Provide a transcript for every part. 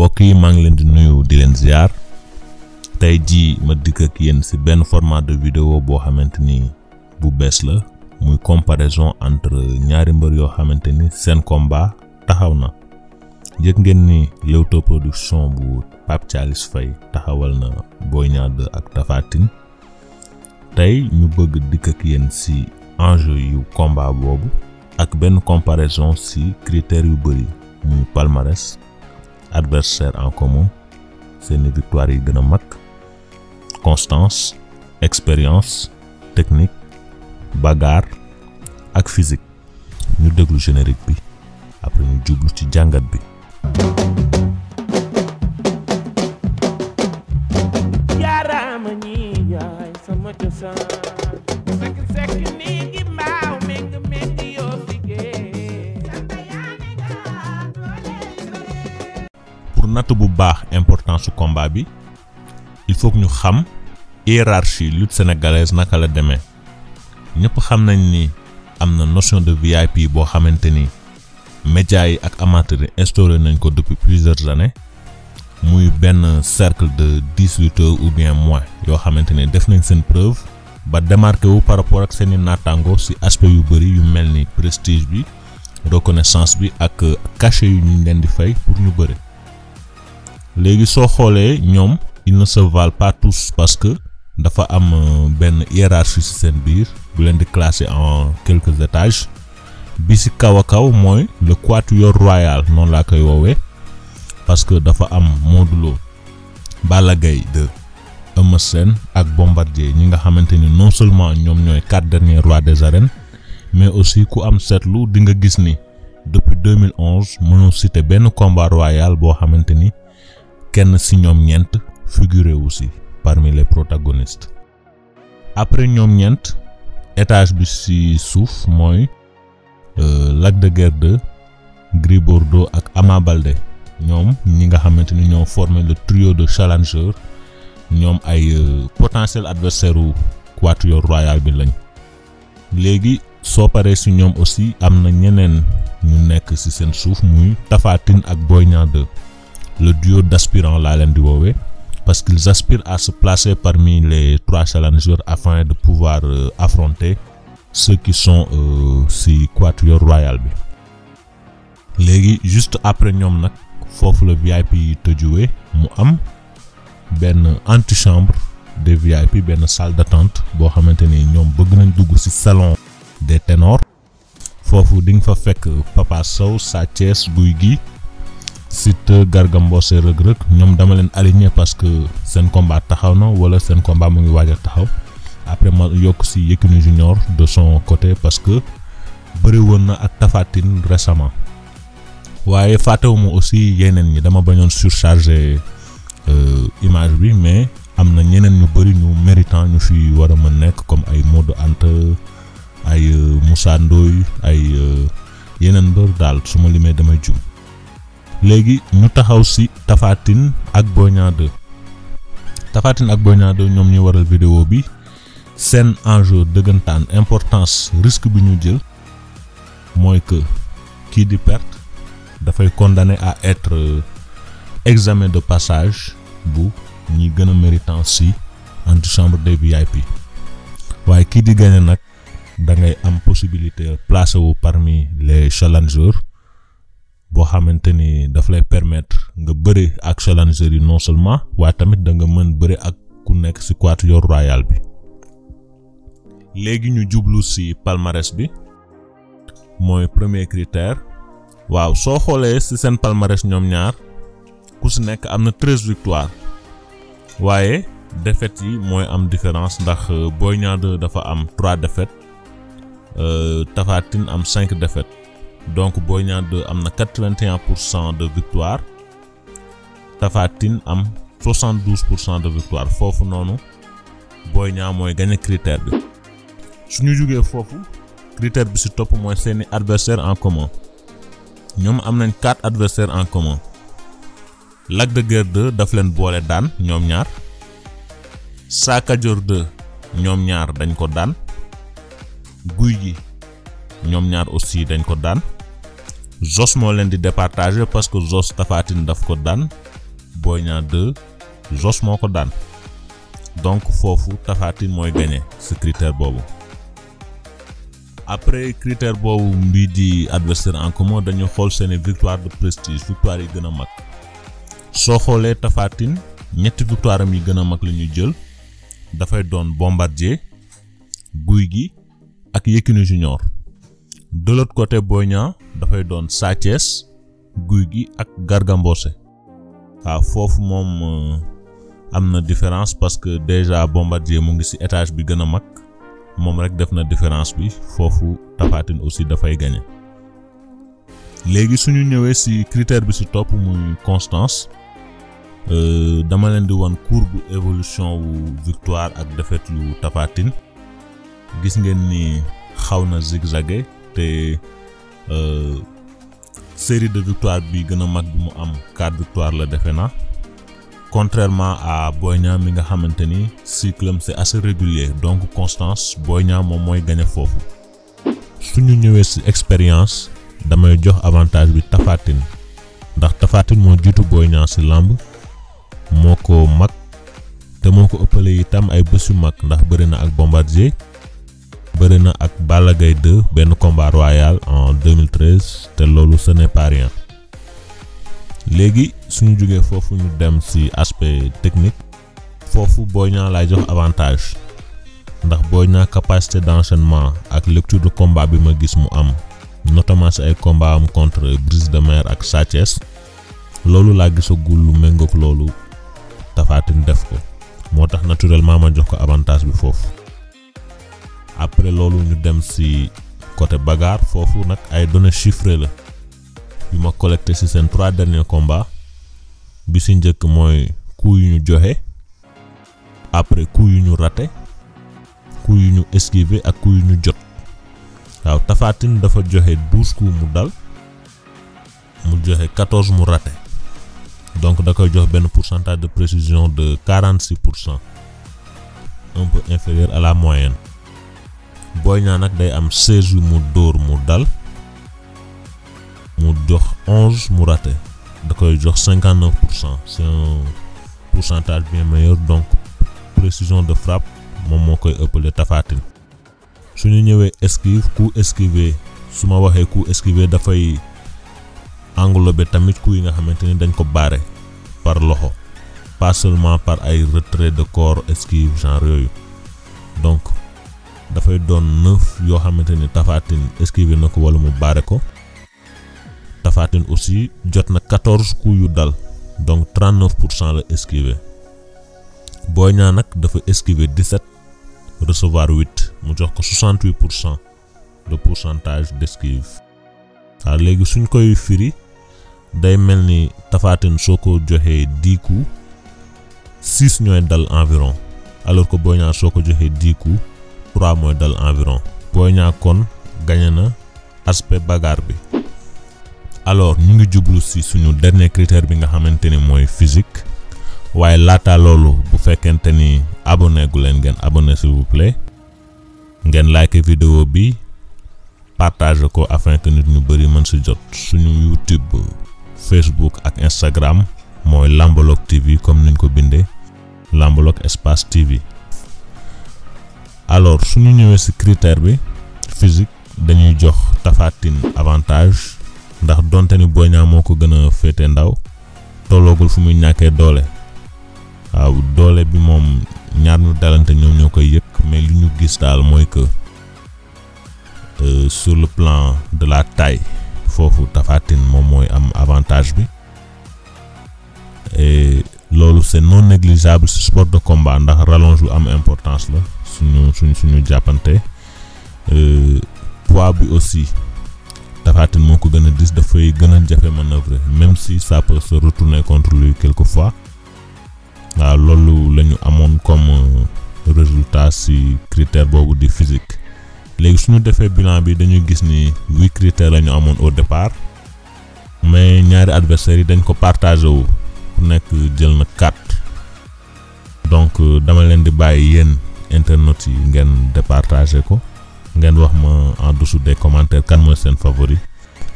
mbokk yi maa ngi leen di nuyu di leen ziar. Tey jii ma dikk ak yéen ci benn format de vidéo boo xamante ni bu bees la muy comparaison entre ñaari mbër yoo xamante ni seen combat taxaw na. Yëg ngeen ni Leewtoo production bu Pape Thialis Faye taxawal na Boy Niang 2 ak Tapha Tine. Tey ñu bëgg dikk ak yéen ci enjeu yu combat boobu ak benn comparaison ci critères yu bëri muy palmarès adversaire en commun. Seeni victoire yi constance expérience technique bagarre ak physique. Ñu déglu générique bi. Après ñu jublu ci jàngat bi natt bu baax importance su combat bi il faut que ñu xam hiérarchie lutte sénégalaise naka la demee ñëpp xam nañ ni am na notion de VIP boo xamante ni médias yi ak amateurs yi instauré nañ ko depuis plusieurs années muy benn cercle de dix lutteurs ou bien moins yoo xamante ni def nañ seen preuve ba démarqué wu par rapport ak seeni naataango ci aspect yu bëri yu mel ni prestige bi reconnaissance bi ak cachet yu ñu leen di fay pour ñu bëre. Léegi soo xoolee ils ne se valent pas tous parce que dafa am benn hiérarchie ci seen biir bu leen di classer en quelques étages. Bi ci kaw le quatuor royal noonu laa koy woowee parce que dafa am Modou Lo Balla Gaye 2 Eumeu Sène ak Bombardier ñi nga non seulement ñoom ñooy quatre derniers rois des arènes mais aussi ku am seetlu di nga gis ni depuis 2011 mënoo citer benn combat royal boo xamante kenn ci ñoom ñeent figuré ci parmi les protagonistes. Après ñoom ñeent étage bi ci suuf mooy Lac de Guiers 2 Gris Bordeaux ak Ama Baldé. Ñoom le trio de challenger ñoom ay potentiel adversaire u quatuor royal bi lañ. Léegi soo aussi am na ñeneen ñu nekk ci seen suuf muy Tapha Tine ak Boy Niang 2 le duo d'aspirants laa parce qu'ils aspirent à se placer parmi les trois challengers afin de pouvoir euh, affronter ceux qui sont euh, ci quatuor royal bi. Juste après ñoom nag foofu la VIP yi tëjuwee mu am benn antichambre des VIP benn salle d'attente boo xamante ni ñoom bëgg nañ dugg ci salon des ténors. Foofu di nga fa fekk Papa Sow Sa Thiès Gouye Gui Siteu Garga Mbossé Reug Reug ñoom dama leen aligné parce que seen combat taxaw na wala seen combat mu ngi waaj taxaw. Après ma yokk ci Yékini Junior de son côté parce que bëri woon na ak Tapha Tine récemment. Waaye fàttewuma aussi yeneen ñi dama bañoon surcharger image bi mais am na ñeneen ñu bëri ñu méritant ñu fi war a mën nekk comme ay Modou Anta ay Moussa Ndoye ay yeneen mbër daal su ma limee damay jum léegi ñu taxaw ci Tapha Tine ak Boy Niang 2 Tapha Tine ak Boy Niang 2 ñoom ñu waral vidéo bi. Seen enjeu importance risque bi ñu jël que kii di perte dafay condamné à être examen de passage bu ñi gën a méritant ci antichambre des VIP waaye kii di gagné nag da ngay am possibilité parmi les challengers boo xamante ni daf lay permettre nga bëre ak challenger yi non seulement waaye tamit da nga mën bëre ak ku nekk ci quatuor royal bi. Léegi ñu jublu ci palmarès bi. Mooy premier critère. Waaw soo xoolee ci seen palmarès ñoom ñaar ku ci nekk am na treize victoires. Waaye défaites yi mooy am différence ndax Boy Niang 2 dafa am trois défaites Tapha Tine am cinq défaites donc Boy Niang 2 am na 81 pour cent de victoire. Tapha Tine am 72 pour cent de victoire. Foofu noonu Boy Niang mooy gagné critère bi. Su ñu jugee foofu critère bi ci topp mooy seeni adversaire en commun. Ñoom am nañ quatre adversaires en commun. Lac de Guiers 2 daf leen boole daan ñoom ñaar. Sa Cadior 2 ñoom ñaar dañ ko daan. Gouye Gui ñoom ñaar aussi dañ ko daan. Zos moo leen di départager parce que Zos Tapha Tine daf ko daan Boy Niang 2 Zos moo ko daan. Donc foofu Tapha Tine mooy gagné ci critère boobu. Après critère boobu mbii di adversaire en commun dañu xool seeni victoire de prestige victoire yi gën a mag. Soo xoolee Tapha Tine ñetti victoire yi gën a mag la ñu jël. Dafay doon Bombardier Gouye Gui ak Yékini Junior. De l'autre côté Boy Niang dafay doon Sa Thiès Gouye Gui ak Garga Mbossé. Waaw foofu moom na différence parce que déjà Bombardier mu ngi ci étage bi gën a mag. Moom rek def na différence bi foofu Tapha Tine aussi dafay gagné léegi suñu ñëwee ci critère bi ci topp muy constance. Dama leen di wan courbe évolution wu victoire ak défaite yu Tapha Tine. Gis ngeen ni xaw na te série de victoire bi gën a mag bi mu am quatre victoire la defe na contrairement à Boy Niang mi nga xamante ni cycle c'est assez régulier donc constance Boy Niang moom mooy gagné foofu. Suñu ñëwee ci expérience damay jox avantage bi Tapha Tine. Ndax Tapha Tine moo jiitu Boy Niang ci làmb moo ko mag te ko itam ay bés yu mag ndax ak Bombardier bëri na ak Balla Gaye 2 benn combat royal en 2013 te loolu ce n'est léegi suñu jógee foofu ñu dem ci aspect technique foofu Boy Niang lay jox avantage ndax Boy Niang capacité d'enchaînement ak lecture de combat bi ma gis mu am notamment ay combat am contre Brise de Mer ak Sa loolu laa gisagul lu méngoog loolu Tapha Tine def ko moo tax naturellement ma jox ko avantage bi foofu. Après loolu ñu dem ci côté bagarre foofu nag ay données chiffrées la yu ma collecté ci seen trois derniers combats. Bi ci njëkk mooy coup ñu joxe après coup ñu raté coup ñu esquivé ak coup ñu jot. Waaw dafa coups mu dal mu donc da koy jox pourcentage de précision de quarante six pour cent un peu inférieur à la moyenne Boy Niang nag day am seize yu mu dóor mu dal mu c'est un pourcentage bien meilleur donc précision de frappe koy ëppale ñëwee esquive coup esquivé su ma englobé tamit yi nga dañ ko par loxo pas seulement par ay retrait de corps esquive genre donc dafay doon neuf yoo xamante ni Tapha Tine esquivé na ko wala mu barré ko. Tapha Tine aussi jot na quatorze coups yu dal donc trente neuf pour cent la esquivé Boy Niang nag dafa esquivé dix-sept recevoir huit mu jox ko soixante huit pour cent de pourcentage d'esquive waaw léegi suñ koy firi day mel ni Tapha Tine soo ko joxee dix coups six ñooy dal environ alors que Boy Niang soo ko joxee dix coups trois mooy dal environ. Boy Niang kon gagné na aspect bagarre bi. Alors ñu ngi jublu ci suñu dernier critère bi nga xamante ni mooy physique. Waaye laata loolu bu fekkente ni abonné gu leen ngeen abonné s'il vous ngeen like vidéo bi partage ko afin que nit ñu bari mën ci jot suñu YouTube Facebook ak Instagram. Mooy Lambolok TV comme niñ ko bindee. Lambolok espace TV alors suñu ñëwee ci critère bi physique dañuy jox Tapha Tine avantage ndax donte ni Boy Niang moo ko gën a féete ndaw tolloogul fu muy ñàkkee doole. Waaw doole bi moom ñaar ñu dalante ñoom ñoo koy yëg mais li ñu gis daal mooy que sur le plan de la taille foofu Tapha Tine moom mooy am avantage bi. Et loolu c'est non négligeable ci sport de combat ndax rallonge lu am importance la suñu suñ suñu jàppante. Poids bi aussi Tapha Tine moo ko gën a dis dafay gën a même si ça peut se retourner contre lui quelquefois. Waaw loolu la ñu comme résultat ci critère boobu di physique. Léegi suñu defee bilan bi dañuy gis ni huit critères au départ mais ñaari adversaires yi dañ ko partagé ku nekk jël na quatre. Donc dama leen di bàyyi yéen internautes yi ngeen départagé ko. Ngeen wax ma en dessous des commentaires kan mooy seen favori.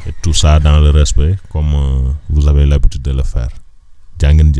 Et tout ça dans le respect comme euh, vous avez l'habitude de le faire. Jaa ngeen